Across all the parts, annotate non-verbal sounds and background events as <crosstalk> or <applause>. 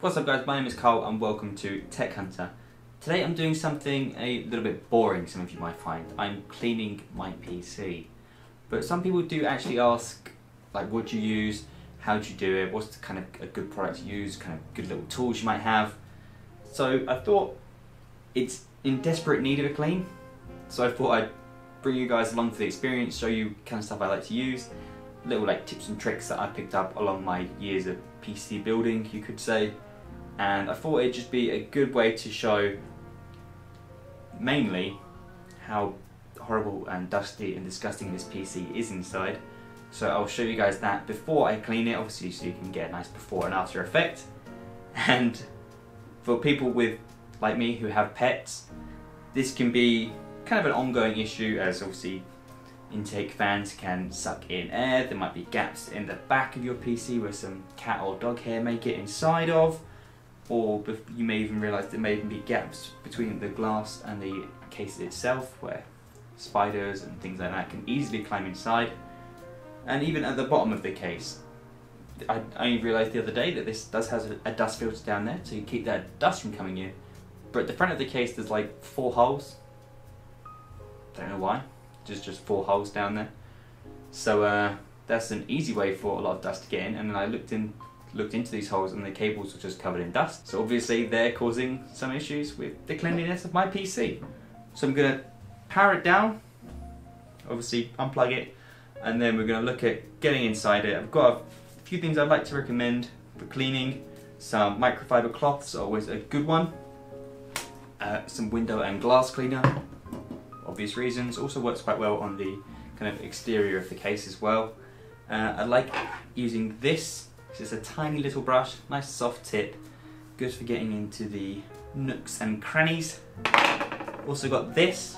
What's up guys, my name is Karl and welcome to Tech Hunter. Today I'm doing something a little bit boring, some of you might find. I'm cleaning my PC. But some people do actually ask, like what do you use, how do you do it, what's the kind of a good product to use, kind of good little tools you might have. So I thought it's in desperate need of a clean. So I thought I'd bring you guys along for the experience, show you kind of stuff I like to use, little like tips and tricks that I picked up along my years of PC building, you could say. And I thought it'd just be a good way to show mainly how horrible and dusty and disgusting this PC is inside. So I'll show you guys that before I clean it, obviously so you can get a nice before and after effect. <laughs> And for people with, like me, who have pets, this can be kind of an ongoing issue as obviously intake fans can suck in air, there might be gaps in the back of your PC where some cat or dog hair may get inside of, or you may even realise there may even be gaps between the glass and the case itself where spiders and things like that can easily climb inside. And even at the bottom of the case, I only realised the other day that this does have a dust filter down there so you keep that dust from coming in. But at the front of the case there's like four holes. Don't know why just just four holes down there. So uh, that's an easy way for a lot of dust to get in. And then I looked in looked into these holes and the cables were just covered in dust. So obviously they're causing some issues with the cleanliness of my PC. So I'm gonna power it down, obviously unplug it, and then we're gonna look at getting inside it. I've got a few things I'd like to recommend for cleaning. Some microfiber cloths always a good one. Uh, some window and glass cleaner obvious reasons. Also works quite well on the kind of exterior of the case as well. Uh, I like using this, it's a tiny little brush, nice soft tip, good for getting into the nooks and crannies. Also got this,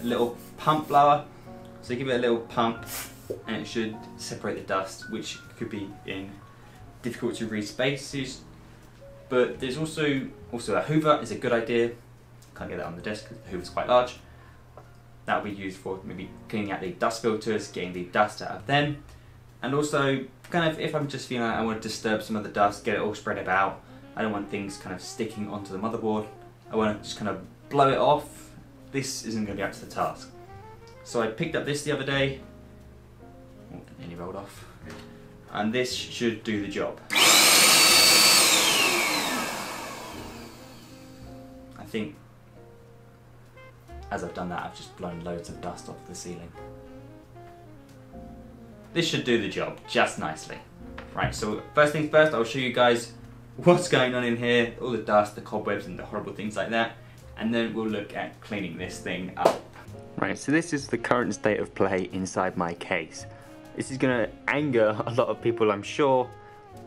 a little pump blower, so give it a little pump and it should separate the dust, which could be in difficult to read spaces. But there's also also a Hoover is a good idea. Can't get that on the desk because the Hoover's quite large that will be used for maybe cleaning out the dust filters, getting the dust out of them, and also kind of if I'm just feeling like I want to disturb some of the dust, get it all spread about, I don't want things kind of sticking onto the motherboard, I want to just kind of blow it off, this isn't going to be up to the task. So I picked up this the other day, oh, nearly rolled off, and this should do the job. I think as I've done that, I've just blown loads of dust off the ceiling. This should do the job just nicely. Right, so first things first, I'll show you guys what's going on in here, all the dust, the cobwebs and the horrible things like that, and then we'll look at cleaning this thing up. Right, so this is the current state of play inside my case. This is gonna anger <laughs> a lot of people, I'm sure,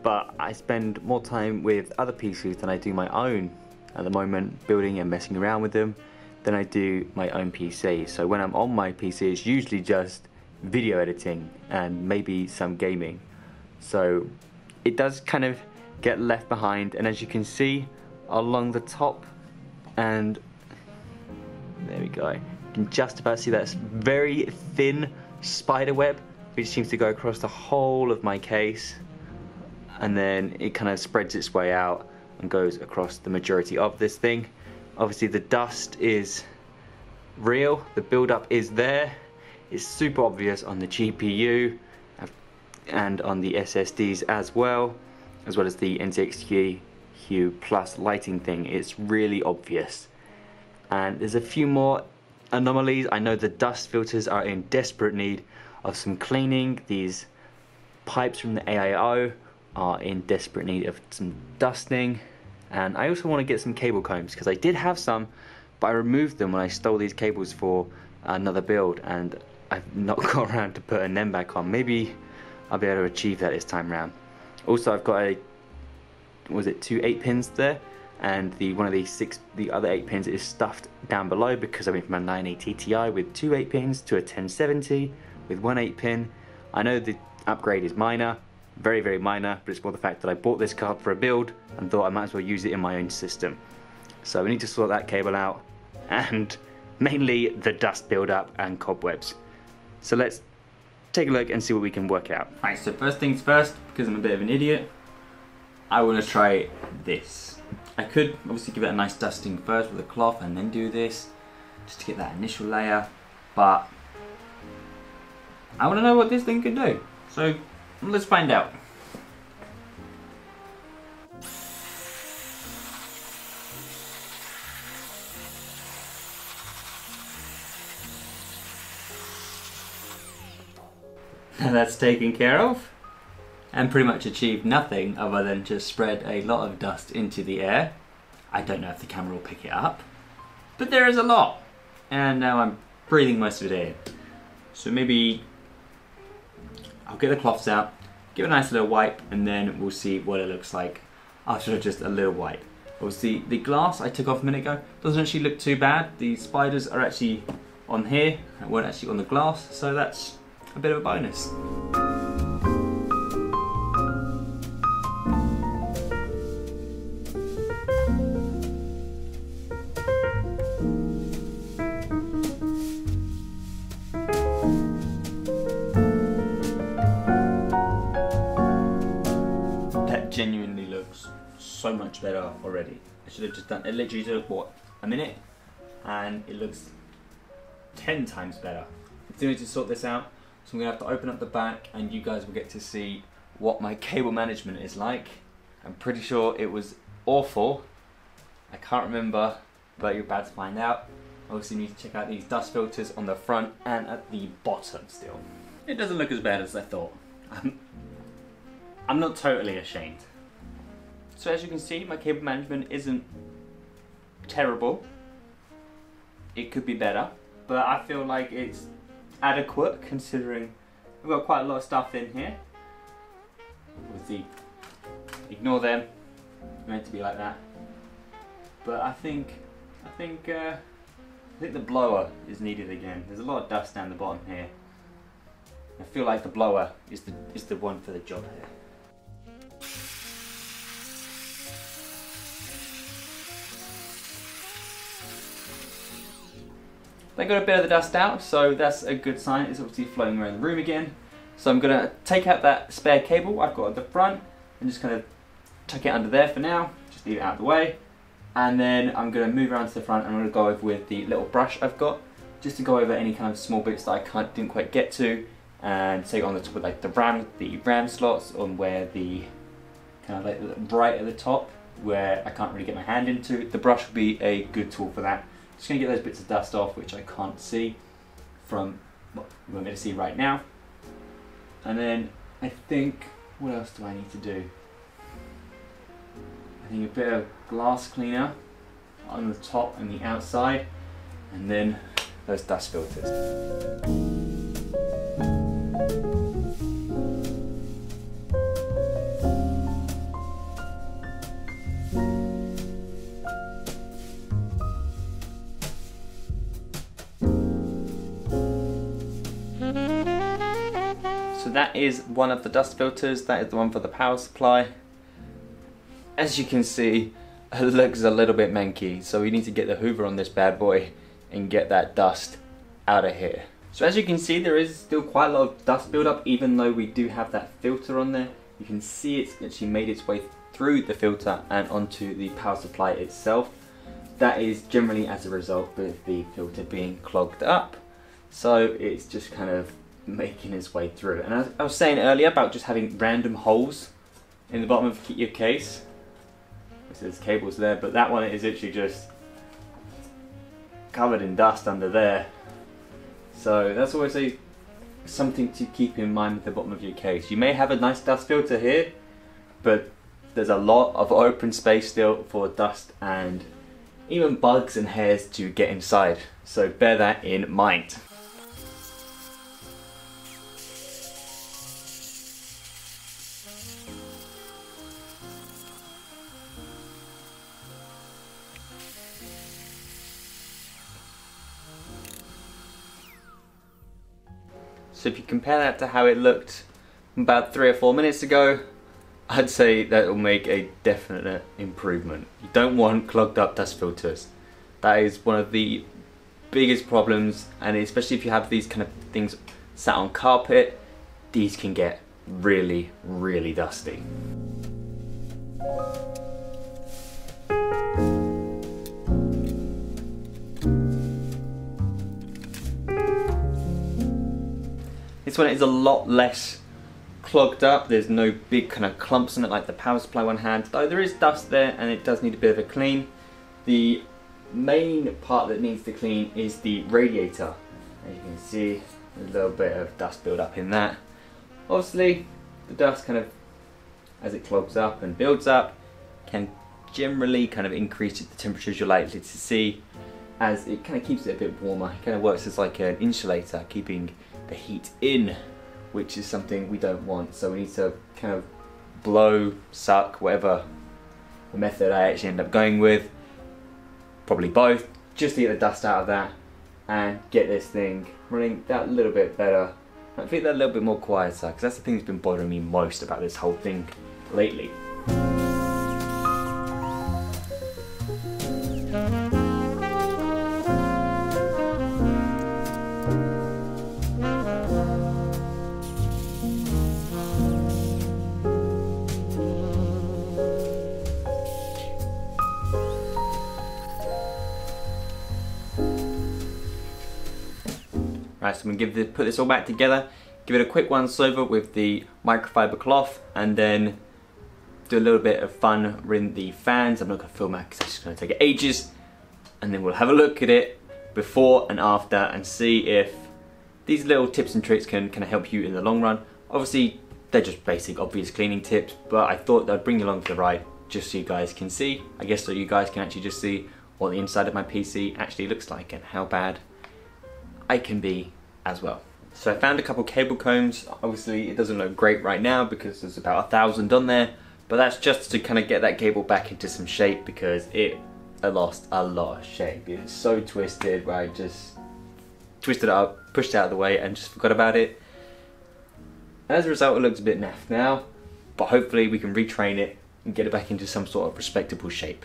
but I spend more time with other PCs than I do my own at the moment, building and messing around with them than I do my own PC. So when I'm on my PC, it's usually just video editing and maybe some gaming. So it does kind of get left behind and as you can see along the top and there we go. You can just about see that very thin spider web which seems to go across the whole of my case and then it kind of spreads its way out and goes across the majority of this thing. Obviously the dust is real, the buildup is there. It's super obvious on the GPU and on the SSDs as well, as well as the NZXT Hue Plus lighting thing. It's really obvious. And there's a few more anomalies. I know the dust filters are in desperate need of some cleaning. These pipes from the AIO are in desperate need of some dusting and I also want to get some cable combs because I did have some but I removed them when I stole these cables for another build and I've not <laughs> got around to putting them back on. Maybe I'll be able to achieve that this time around also I've got a was it two 8 pins there? And the one of the six the other 8 pins is stuffed down below because I went from a 980 Ti with two 8 pins to a 1070 with one 8 pin. I know the upgrade is minor very, very minor, but it's more the fact that I bought this card for a build and thought I might as well use it in my own system. So we need to sort that cable out and <laughs> mainly the dust buildup and cobwebs. So let's take a look and see what we can work out. Right, so first things first, because I'm a bit of an idiot, I want to try this. I could obviously give it a nice dusting first with a cloth and then do this, just to get that initial layer, but I want to know what this thing can do. So let's find out. <laughs> that's taken care of and pretty much achieved nothing other than just spread a lot of dust into the air. I don't know if the camera will pick it up, but there is a lot. And now I'm breathing most of it in. So maybe I'll get the cloths out, give it a nice little wipe, and then we'll see what it looks like after <laughs> just a little wipe. Obviously, the glass I took off a minute ago doesn't actually look too bad. The spiders are actually on here, weren't actually on the glass, so that's a bit of a bonus. Already. I should have just done it literally took what a minute and it looks 10 times better. I still need to sort this out so I'm gonna have to open up the back and you guys will get to see what my cable management is like. I'm pretty sure it was awful. I can't remember, but you're about to find out. Obviously you need to check out these dust filters on the front and at the bottom still. It doesn't look as bad as I thought. I'm, I'm not totally ashamed. So as you can see, my cable management isn't terrible. It could be better, but I feel like it's adequate considering we've got quite a lot of stuff in here. Obviously, ignore them. It's meant to be like that. But I think, I think, uh, I think the blower is needed again. There's a lot of dust down the bottom here. I feel like the blower is the is the one for the job here. They got a bit of the dust out, so that's a good sign. It's obviously floating around the room again. So I'm gonna take out that spare cable I've got at the front and just kind of tuck it under there for now. Just leave it out of the way. And then I'm gonna move around to the front and I'm gonna go over with the little brush I've got just to go over any kind of small bits that I can't, didn't quite get to and take on the top of like the RAM, the RAM slots on where the kind of like right at the top where I can't really get my hand into. The brush would be a good tool for that. Just to get those bits of dust off which I can't see from what me to see right now. And then I think, what else do I need to do? I think a bit of glass cleaner on the top and the outside and then those dust filters. That is one of the dust filters, that is the one for the power supply. As you can see, <laughs> it looks a little bit manky, so we need to get the hoover on this bad boy and get that dust out of here. So as you can see, there is still quite a lot of dust buildup, even though we do have that filter on there. You can see it's actually made its way through the filter and onto the power supply itself. That is generally as a result of the filter being clogged up. So it's just kind of making his way through. And I, I was saying earlier about just having random holes in the bottom of your case. There's cables there, but that one is actually just covered in dust under there. So that's always a something to keep in mind with the bottom of your case. You may have a nice dust filter here, but there's a lot of open space still for dust and even bugs and hairs to get inside. So bear that in mind. So if you compare that to how it looked about three or four minutes ago, I'd say that will make a definite improvement. You don't want clogged up dust filters. That is one of the biggest problems and especially if you have these kind of things sat on carpet, these can get really, really dusty. One is a lot less clogged up. There's no big kind of clumps on it like the power supply one had, though there is dust there and it does need a bit of a clean. The main part that needs to clean is the radiator. As you can see, a little bit of dust build up in that. Obviously, the dust kind of, as it clogs up and builds up, can generally kind of increase the temperatures you're likely to see as it kind of keeps it a bit warmer. It kind of works as like an insulator, keeping the heat in, which is something we don't want. So we need to kind of blow, suck, whatever the method I actually end up going with, probably both, just to get the dust out of that and get this thing running that little bit better. I think that a little bit more quieter because that's the thing that's been bothering me most about this whole thing lately. So I'm gonna give the, put this all back together, give it a quick once over with the microfiber cloth, and then do a little bit of fun with the fans. I'm not gonna film that because it's just gonna take ages, and then we'll have a look at it before and after and see if these little tips and tricks can of help you in the long run. Obviously, they're just basic, obvious cleaning tips, but I thought I'd bring you along for the ride just so you guys can see. I guess so you guys can actually just see what the inside of my PC actually looks like and how bad I can be as well. So I found a couple cable combs. Obviously it doesn't look great right now because there's about a thousand on there, but that's just to kind of get that cable back into some shape because it lost a lot of shape. It's so twisted where I just twisted it up, pushed it out of the way and just forgot about it. As a result it looks a bit naff now, but hopefully we can retrain it and get it back into some sort of respectable shape.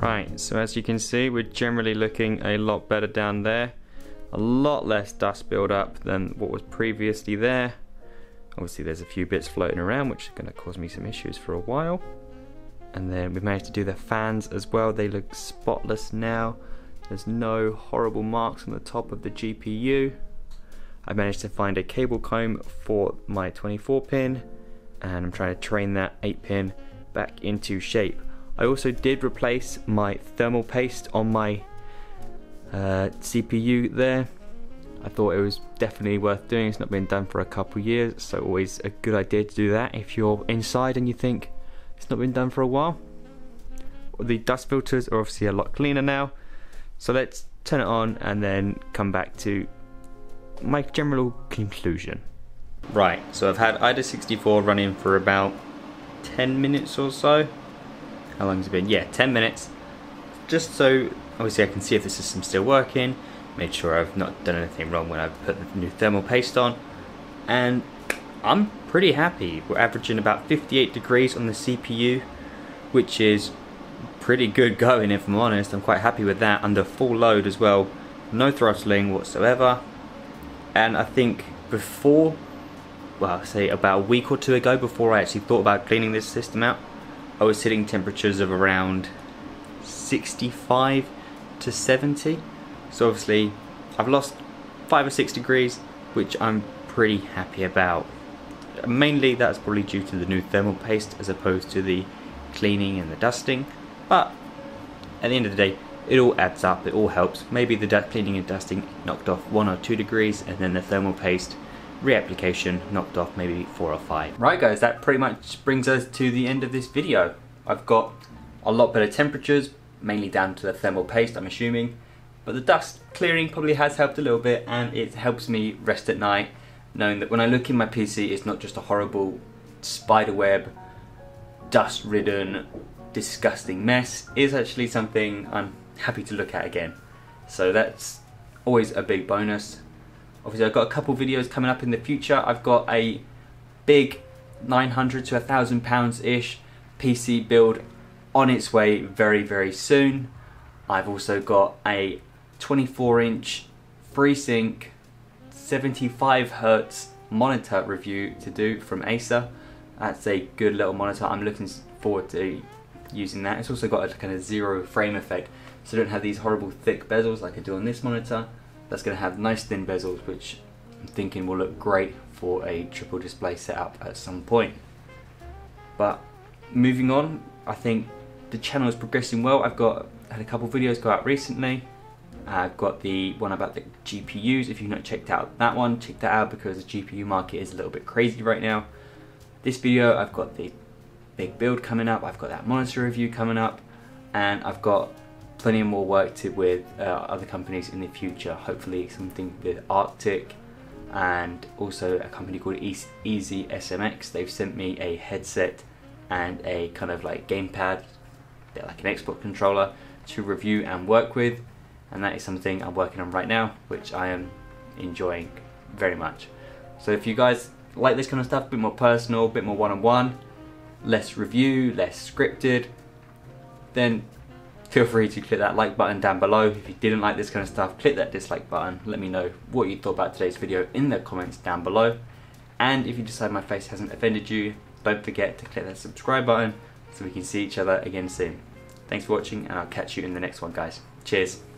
Right, so as you can see, we're generally looking a lot better down there. A lot less dust build up than what was previously there. Obviously there's a few bits floating around which are going to cause me some issues for a while. And then we've managed to do the fans as well. They look spotless now. There's no horrible marks on the top of the GPU. I managed to find a cable comb for my 24 pin and I'm trying to train that 8 pin back into shape. I also did replace my thermal paste on my uh, CPU there. I thought it was definitely worth doing. It's not been done for a couple years, so always a good idea to do that if you're inside and you think it's not been done for a while. The dust filters are obviously a lot cleaner now. So let's turn it on and then come back to my general conclusion. Right, so I've had AIDA64 running for about 10 minutes or so. How long has it been? Yeah, 10 minutes. Just so obviously I can see if the system's still working, made sure I've not done anything wrong when I've put the new thermal paste on, and I'm pretty happy. We're averaging about 58 degrees on the CPU, which is pretty good going if I'm honest. I'm quite happy with that under full load as well. No throttling whatsoever. And I think before, well, say about a week or two ago, before I actually thought about cleaning this system out, I was hitting temperatures of around 65 to 70. So obviously I've lost 5 or 6 degrees, which I'm pretty happy about. Mainly that's probably due to the new thermal paste as opposed to the cleaning and the dusting. But at the end of the day, it all adds up, it all helps. Maybe the cleaning and dusting knocked off 1 or 2 degrees and then the thermal paste reapplication knocked off maybe four or five. Right guys, that pretty much brings us to the end of this video. I've got a lot better temperatures, mainly down to the thermal paste I'm assuming, but the dust clearing probably has helped a little bit and it helps me rest at night knowing that when I look in my PC it's not just a horrible spiderweb, dust ridden, disgusting mess, it's actually something I'm happy to look at again. So that's always a big bonus obviously I've got a couple videos coming up in the future. I've got a big 900 to a thousand pounds ish PC build on its way very very soon. I've also got a 24 inch FreeSync 75 hertz monitor review to do from Acer. That's a good little monitor. I'm looking forward to using that. It's also got a kind of zero frame effect, so you don't have these horrible thick bezels like I do on this monitor. That's going to have nice thin bezels, which I'm thinking will look great for a triple display setup at some point. But moving on, I think the channel is progressing well. I've got had a couple videos go out recently. I've got the one about the GPUs. If you've not checked out that one, check that out because the GPU market is a little bit crazy right now. This video, I've got the big build coming up. I've got that monitor review coming up, and I've got plenty more work to with uh, other companies in the future. Hopefully, something with Arctic and also a company called Easy SMX. They've sent me a headset and a kind of like gamepad, like an Xbox controller to review and work with, and that is something I'm working on right now, which I am enjoying very much. So if you guys like this kind of stuff, a bit more personal, a bit more one-on-one, less review, less scripted, then feel free to click that like button down below. If you didn't like this kind of stuff, click that dislike button. Let me know what you thought about today's video in the comments down below. And if you decide my face hasn't offended you, don't forget to click that subscribe button so we can see each other again soon. Thanks for watching and I'll catch you in the next one guys. Cheers.